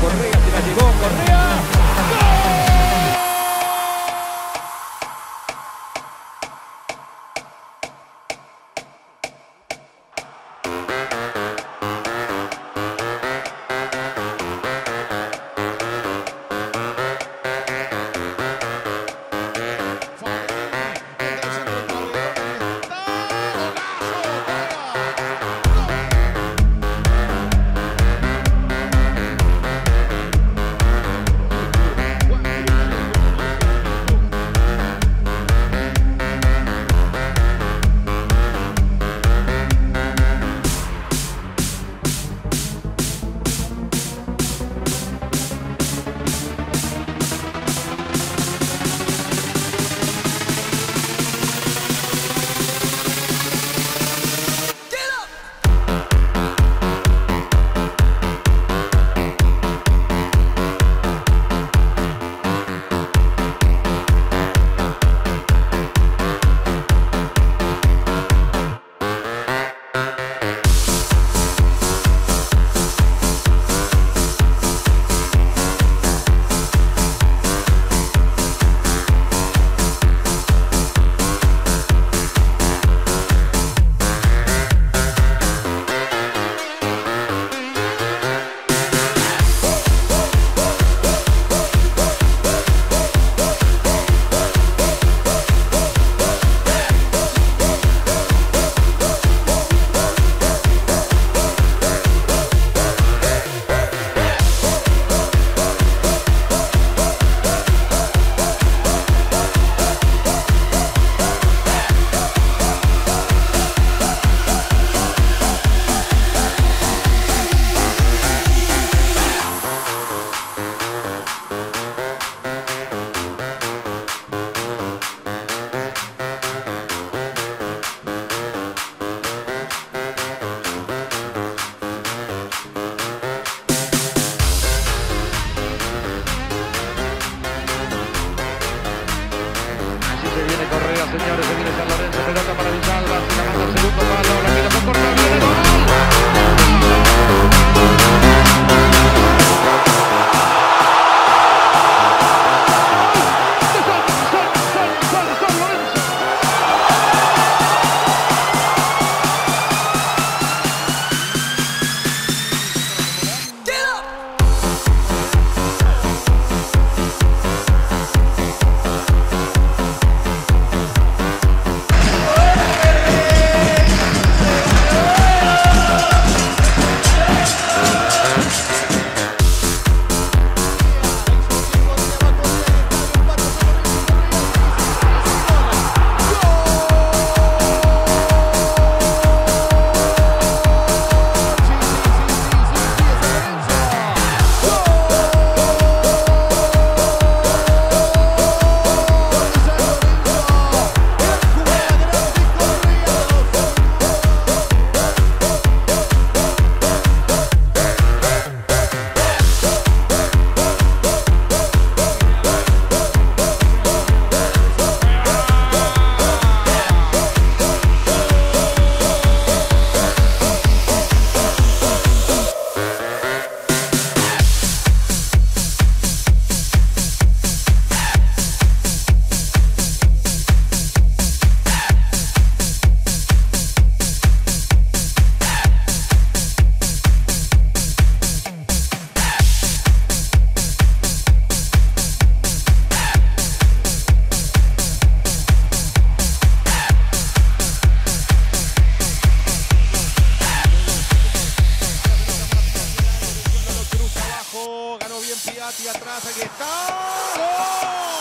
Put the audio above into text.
por ganó bien Piatti atrás, aquí está. ¡Gol!